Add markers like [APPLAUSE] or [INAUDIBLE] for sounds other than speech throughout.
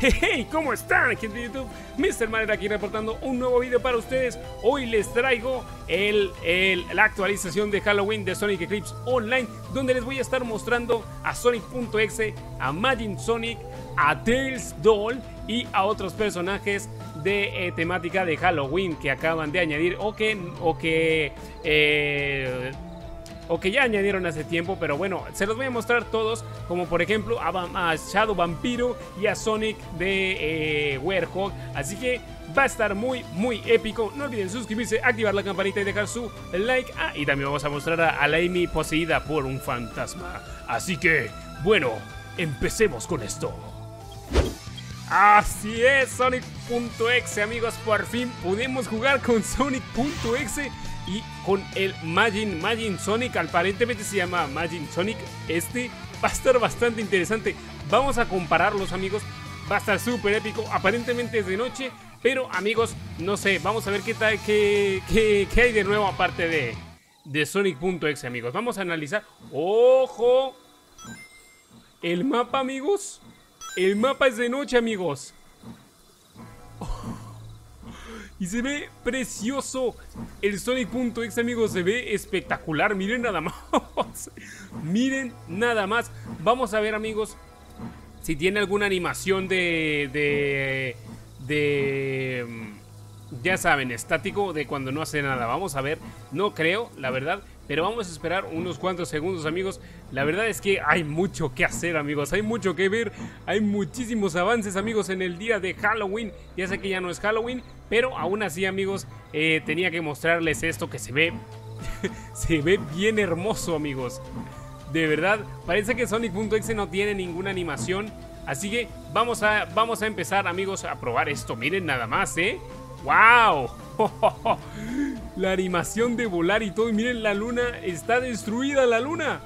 Hey, ¿cómo están, gente de YouTube? Mr. Mario aquí reportando un nuevo video para ustedes. Hoy les traigo el, la actualización de Halloween de Sonic Eclipse Online, donde les voy a estar mostrando a Sonic.exe, a Magin Sonic, a Tails Doll y a otros personajes de eh, temática de Halloween que acaban de añadir o que, o que eh, o que ya añadieron hace tiempo, pero bueno, se los voy a mostrar todos, como por ejemplo a, a Shadow Vampiro y a Sonic de eh, Werehog. Así que va a estar muy, muy épico. No olviden suscribirse, activar la campanita y dejar su like. Ah, y también vamos a mostrar a, a la Amy poseída por un fantasma. Así que, bueno, empecemos con esto. Así es, Sonic.exe amigos, por fin pudimos jugar con Sonic.exe y con el Magin, Magin Sonic, aparentemente se llama Magin Sonic, este va a estar bastante interesante, vamos a compararlos amigos, va a estar súper épico, aparentemente es de noche, pero amigos, no sé, vamos a ver qué tal, qué, qué hay de nuevo aparte de, de Sonic.exe amigos, vamos a analizar, ojo, el mapa amigos, el mapa es de noche, amigos. Y se ve precioso. El Sonic.exe, amigos, se ve espectacular. Miren nada más. [LAUGHS] Miren nada más. Vamos a ver, amigos, si tiene alguna animación de... de... de... mm, ya saben, estático de cuando no hace nada. Vamos a ver. No creo, la verdad. Pero vamos a esperar unos cuantos segundos, amigos. La verdad es que hay mucho que hacer, amigos. Hay mucho que ver. Hay muchísimos avances, amigos, en el día de Halloween. Ya sé que ya no es Halloween. Pero aún así, amigos, eh, tenía que mostrarles esto que se ve. [LAUGHS] se ve bien hermoso, amigos. De verdad, parece que Sonic.exe no tiene ninguna animación. Así que vamos a, vamos a empezar, amigos, a probar esto. Miren nada más, ¿eh? ¡Wow! [LAUGHS] La animación de volar y todo. Y miren, la luna está destruida, la luna.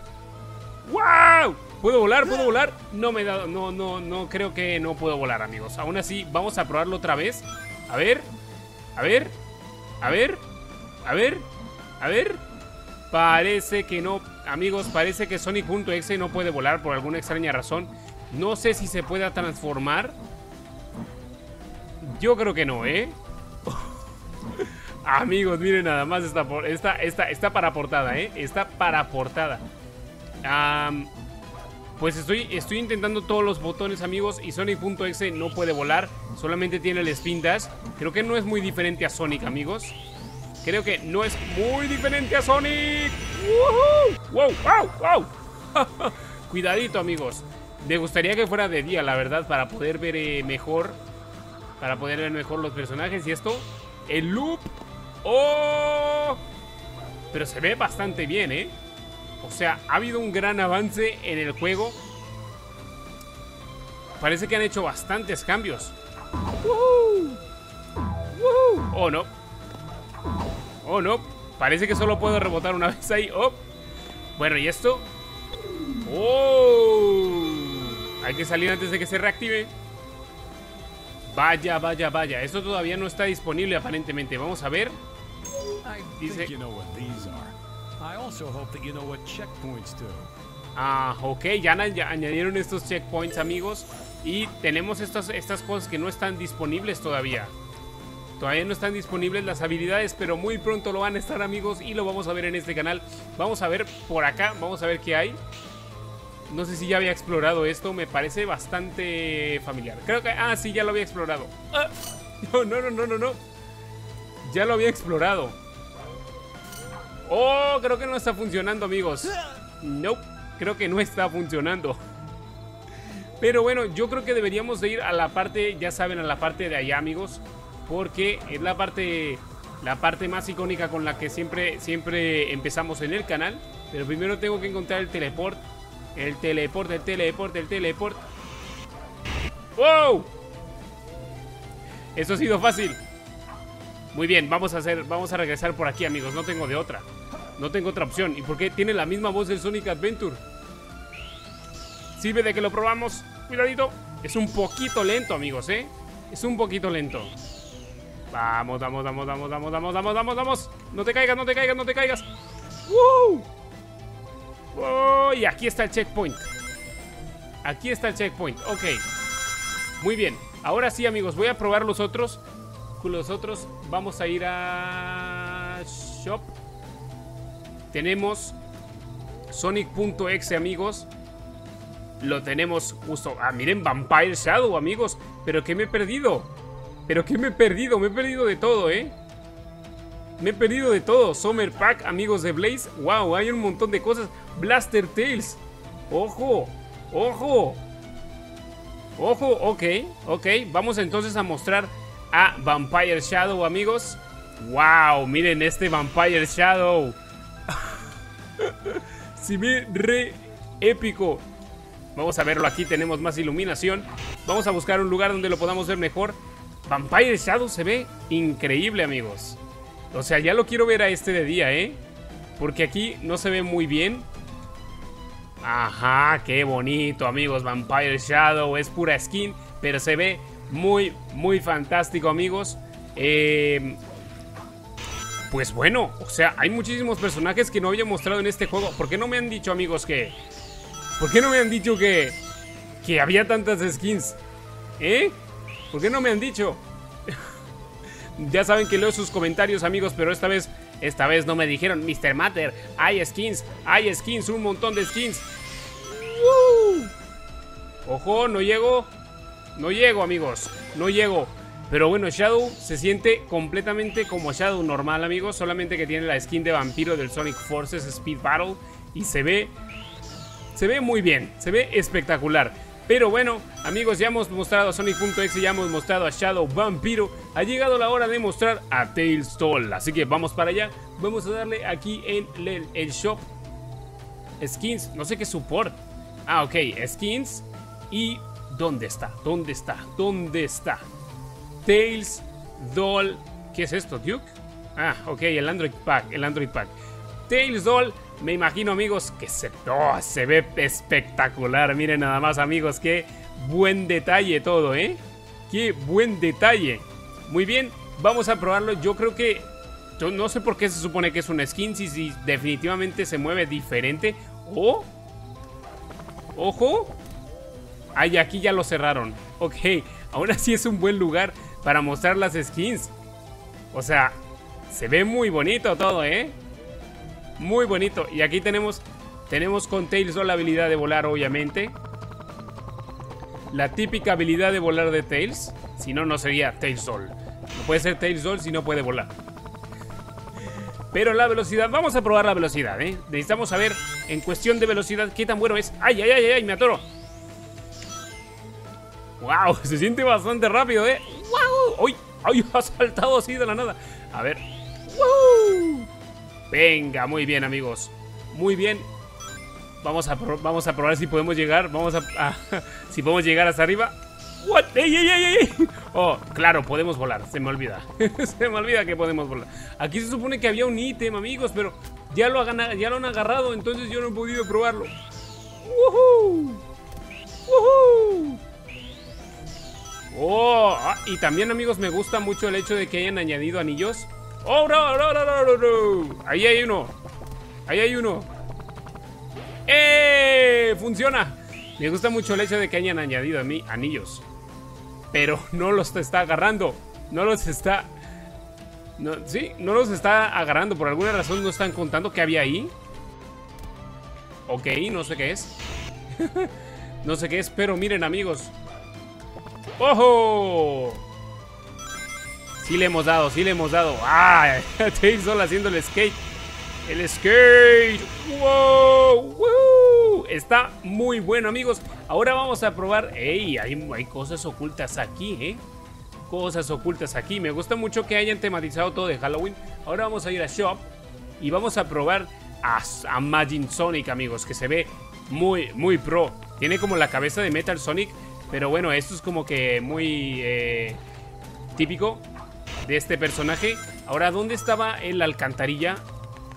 ¡Wow! ¿Puedo volar? ¿Puedo volar? No me dado. No, no, no creo que no puedo volar, amigos. Aún así, vamos a probarlo otra vez. A ver. A ver. A ver. A ver. A ver. Parece que no. Amigos, parece que Sonic.exe no puede volar por alguna extraña razón. No sé si se pueda transformar. Yo creo que no, ¿eh? Amigos, miren nada más esta, esta, esta, está para portada, ¿eh? Está para portada. Pues estoy, estoy intentando todos los botones, amigos, y Sonic.exe no puede volar, solamente tiene el Spin. Creo que no es muy diferente a Sonic, amigos. Creo que no es muy diferente a Sonic. ¡Woohoo! ¡Wow! ¡Wow! ¡Wow! [LAUGHS] Cuidadito, amigos. Me gustaría que fuera de día, la verdad, para poder ver eh, mejor. Para poder ver mejor los personajes y esto. El loop. ¡Oh! Pero se ve bastante bien, ¿eh? O sea, ha habido un gran avance en el juego. Parece que han hecho bastantes cambios. ¡Woohoo! ¡Woohoo! Oh, no. Oh, no. Parece que solo puedo rebotar una [LAUGHS] vez ahí. Oh. Bueno, ¿y esto? ¡Oh! Hay que salir antes de que se reactive. Vaya, vaya, vaya. Esto todavía no está disponible aparentemente. Vamos a ver. I Dice- think you know what these are. I also hope that you know what checkpoints do. Ah, ok, ya, añadieron estos checkpoints, amigos. Y tenemos estas, estas cosas que no están disponibles todavía. Todavía no están disponibles las habilidades, pero muy pronto lo van a estar, amigos. Y lo vamos a ver en este canal. Vamos a ver por acá, vamos a ver qué hay. No sé si ya había explorado esto, me parece bastante familiar. Creo que. Ah, sí, ya lo había explorado. Ah, [LAUGHS] no, no, no, no, no, no. Ya lo había explorado. Oh, creo que no está funcionando, amigos. Nope, creo que no está funcionando. Pero bueno, yo creo que deberíamos de ir a la parte, ya saben, a la parte de allá, amigos. Porque es la parte, la parte más icónica con la que siempre, siempre empezamos en el canal. Pero primero tengo que encontrar el teleport. El teleport, el teleport, el teleport. ¡Wow! Eso ha sido fácil. Muy bien, vamos a hacer, vamos a regresar por aquí, amigos. No tengo de otra. No tengo otra opción. ¿Y por qué tiene la misma voz del Sonic Adventure? Sirve de que lo probamos. Cuidadito. Es un poquito lento, amigos, ¿eh? Es un poquito lento. Vamos, vamos, vamos, vamos, vamos, vamos, vamos, vamos, vamos. No te caigas, no te caigas, no te caigas. ¡Woo! ¡Oh! Y aquí está el checkpoint. Aquí está el checkpoint. Ok. Muy bien. Ahora sí, amigos, voy a probar los otros. Con los otros vamos a ir a... Shop. Tenemos Sonic.exe, amigos. Lo tenemos justo... Ah, miren, Vampire Shadow, amigos. Pero que me he perdido. Pero que me he perdido. Me he perdido de todo, ¿eh? Me he perdido de todo. Summer Pack, amigos de Blaze. Wow, hay un montón de cosas. Blaster Tales. Ojo, ojo. Ojo, ok, ok. Vamos entonces a mostrar a Vampire Shadow, amigos. Wow, miren este Vampire Shadow. [LAUGHS] si me re épico. Vamos a verlo aquí, tenemos más iluminación. Vamos a buscar un lugar donde lo podamos ver mejor. Vampire Shadow se ve increíble, amigos. O sea, ya lo quiero ver a este de día, ¿eh? Porque aquí no se ve muy bien. Ajá, qué bonito, amigos. Vampire Shadow es pura skin, pero se ve muy, muy fantástico, amigos. Eh, pues bueno, o sea, hay muchísimos personajes que no había mostrado en este juego. ¿Por qué no me han dicho, amigos, que... ¿Por qué no me han dicho que... Que había tantas skins? ¿Eh? ¿Por qué no me han dicho? [LAUGHS] ya saben que leo sus comentarios, amigos, pero esta vez... Esta vez no me dijeron, Mr. Matter, hay skins, hay skins, un montón de skins. Ojo, no llego. No llego, amigos. No llego. Pero bueno, Shadow se siente completamente como Shadow normal, amigos. Solamente que tiene la skin de vampiro del Sonic Forces Speed Battle. Y se ve... Se ve muy bien. Se ve espectacular. Pero bueno, amigos, ya hemos mostrado a Sonic.exe, ya hemos mostrado a Shadow Vampiro. Ha llegado la hora de mostrar a Tails Toll. Así que vamos para allá. Vamos a darle aquí en el, el shop. Skins, no sé qué support. Ah, ok, skins. Y ¿dónde está? ¿Dónde está? ¿Dónde está? Tails Doll. ¿Qué es esto, Duke? Ah, ok, el Android Pack, el Android Pack. Tails Doll, me imagino, amigos, que se, oh, se ve espectacular. Miren nada más, amigos, qué buen detalle todo, ¿eh? Qué buen detalle. Muy bien, vamos a probarlo. Yo creo que... Yo no sé por qué se supone que es una skin, si, definitivamente se mueve diferente. ¡Oh! ¡Ojo! Ay, aquí ya lo cerraron. Ok, ahora sí es un buen lugar para mostrar las skins. O sea, se ve muy bonito todo, ¿eh? Muy bonito. Y aquí tenemos, tenemos con Tails la habilidad de volar, obviamente. La típica habilidad de volar de Tails. Si no, no sería Tails No puede ser Tails si no puede volar. Pero la velocidad, vamos a probar la velocidad, ¿eh? Necesitamos saber, en cuestión de velocidad, qué tan bueno es. ¡Ay, ay, ay, ay! Me atoro. ¡Wow! [LAUGHS] Se siente bastante rápido, ¿eh? ¡Wow! ¡Ay! Ha saltado así de la nada. A ver. ¡Wow! Venga, muy bien, amigos. Muy bien. Vamos a, vamos a probar si podemos llegar. Vamos a, [LAUGHS] si podemos llegar hasta arriba. What? ¡Ey, ey, ey, ey! Oh, claro, podemos volar. Se me olvida. [LAUGHS] se me olvida que podemos volar. Aquí se supone que había un ítem, amigos, pero ya lo, ya lo han agarrado, entonces yo no he podido probarlo. ¡Woohoo! ¡Woohoo! Oh, ah, y también amigos me gusta mucho el hecho de que hayan añadido anillos. Oh, no, Ahí hay uno. Ahí hay uno. ¡Eh! Funciona. Me gusta mucho el hecho de que hayan añadido a mí anillos. Pero [LAUGHS] no los está agarrando. No los está... No, sí, no los está agarrando. Por alguna razón no están contando que había ahí. Ok, no sé qué es. [LAUGHS] no sé qué es, pero miren amigos. ¡Ojo! Sí le hemos dado, sí le hemos dado. ¡Ah! Tails solo haciendo el skate. ¡El skate! ¡Wow! Está muy bueno, amigos. Ahora vamos a probar... ¡Ey! Hay, hay cosas ocultas aquí, ¿eh? Cosas ocultas aquí. Me gusta mucho que hayan tematizado todo de Halloween. Ahora vamos a ir a Shop y vamos a probar a, a Sonic, amigos. Que se ve muy, muy pro. Tiene como la cabeza de Metal Sonic pero bueno, esto es como que muy eh, típico de este personaje. Ahora, ¿dónde estaba el alcantarilla?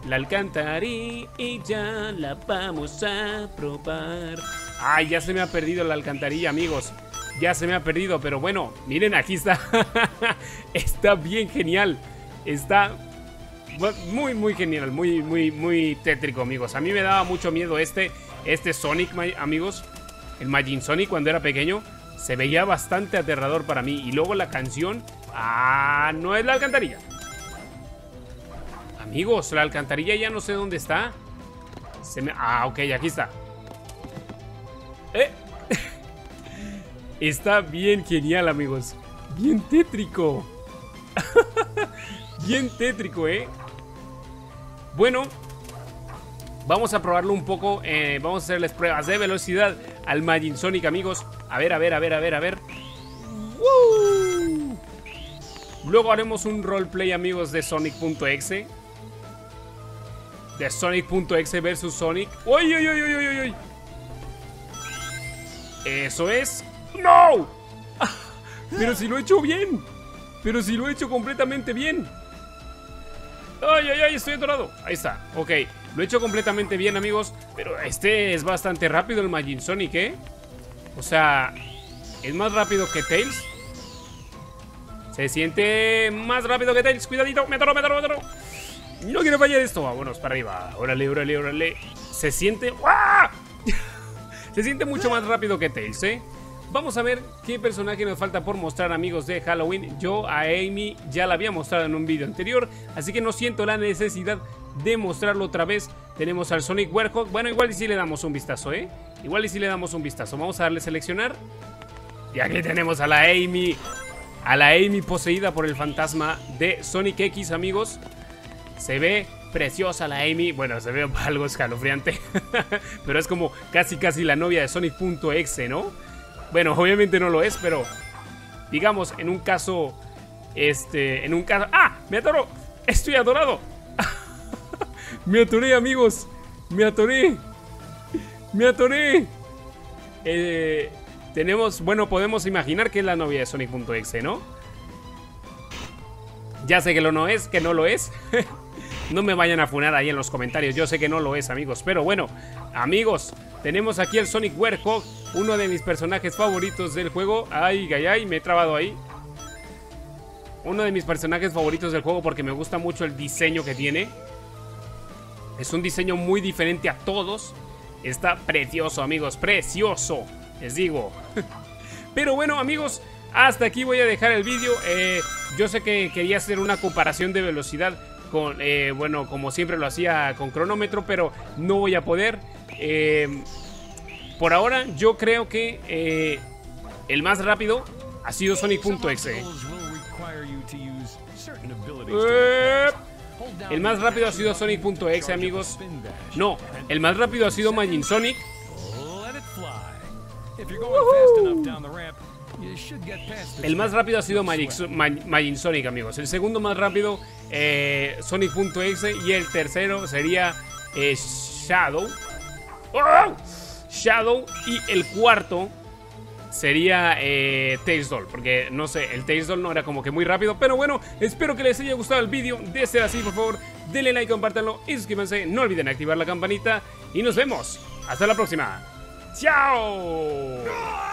La alcantarilla la vamos a probar. Ay, ya se me ha perdido la alcantarilla, amigos. Ya se me ha perdido, pero bueno, miren, aquí está. [LAUGHS] está bien genial. Está muy, muy genial, muy, muy, muy tétrico, amigos. A mí me daba mucho miedo este, este Sonic, amigos el Majin Sonic cuando era pequeño. Se veía bastante aterrador para mí. Y luego la canción... Ah, no es la alcantarilla. Amigos, la alcantarilla ya no sé dónde está. Se me... Ah, ok, aquí está. Eh. [LAUGHS] está bien genial, amigos. Bien tétrico. [LAUGHS] bien tétrico, ¿eh? Bueno, vamos a probarlo un poco. Eh, vamos a hacerles pruebas de velocidad al Magin Sonic, amigos. A ver, a ver, a ver, a ver, a ver. Luego haremos un roleplay, amigos, de Sonic.exe. De Sonic.exe versus Sonic. ¡Uy, uy, uy, uy, uy, uy! Eso es. ¡No! [LAUGHS] Pero si lo he hecho bien. Pero si lo he hecho completamente bien. ¡Ay, ay, ay! Estoy atorado. Ahí está. Ok. Lo he hecho completamente bien, amigos. Pero este es bastante rápido, el Magin Sonic, ¿eh? O sea, es más rápido que Tails. Se siente más rápido que Tails. Cuidadito. Me atoro, me. No quiero fallar esto. Vámonos para arriba. Órale, órale, órale. Se siente. ¡Wah! [LAUGHS] Se siente mucho más rápido que Tails, ¿eh? Vamos a ver qué personaje nos falta por mostrar amigos de Halloween Yo a Amy ya la había mostrado en un vídeo anterior Así que no siento la necesidad de mostrarlo otra vez Tenemos al Sonic Werewolf Bueno, igual y si le damos un vistazo, ¿eh? Igual y si le damos un vistazo Vamos a darle seleccionar Y aquí tenemos a la Amy A la Amy poseída por el fantasma de Sonic X, amigos Se ve preciosa la Amy. Bueno, se ve [LAUGHS] algo escalofriante. [LAUGHS] pero es como casi casi la novia de Sonic.exe, ¿no? Bueno, obviamente no lo es, pero digamos, en un caso, este, en un caso... ¡Ah! ¡Me atoró! ¡Estoy adorado! ¡Me atoré, amigos! ¡Me atoré! ¡Me atoré! Eh, tenemos, bueno, podemos imaginar que es la novia de Sonic.exe, ¿no? Ya sé que lo no es, que no lo es. [LAUGHS] no me vayan a funar ahí en los comentarios. Yo sé que no lo es, amigos. Pero bueno, amigos, tenemos aquí el Sonic Werewolf, uno de mis personajes favoritos del juego. Ay, ay, ay, me he trabado ahí. Uno de mis personajes favoritos del juego porque me gusta mucho el diseño que tiene. Es un diseño muy diferente a todos. Está precioso, amigos, precioso. Les digo. [LAUGHS] Pero bueno, amigos, hasta aquí voy a dejar el vídeo. Eh, yo sé que quería hacer una comparación de velocidad con, eh, bueno, como siempre lo hacía con cronómetro, pero no voy a poder. Eh, por ahora, yo creo que eh, el más rápido ha sido Sonic.exe. El más rápido ha sido Sonic.exe, amigos. No, el más rápido ha sido Magin Sonic. El más rápido ha sido Magin Sonic, amigos. El segundo más rápido, eh, Sonic.exe. Y el tercero sería eh, Shadow. ¡Oh! Shadow. Y el cuarto sería eh, Tails Doll. Porque no sé, el Tails Doll no era como que muy rápido. Pero bueno, espero que les haya gustado el vídeo. De ser así, por favor, denle like, compártanlo y suscríbanse. No olviden activar la campanita. Y nos vemos. Hasta la próxima. ¡Chao!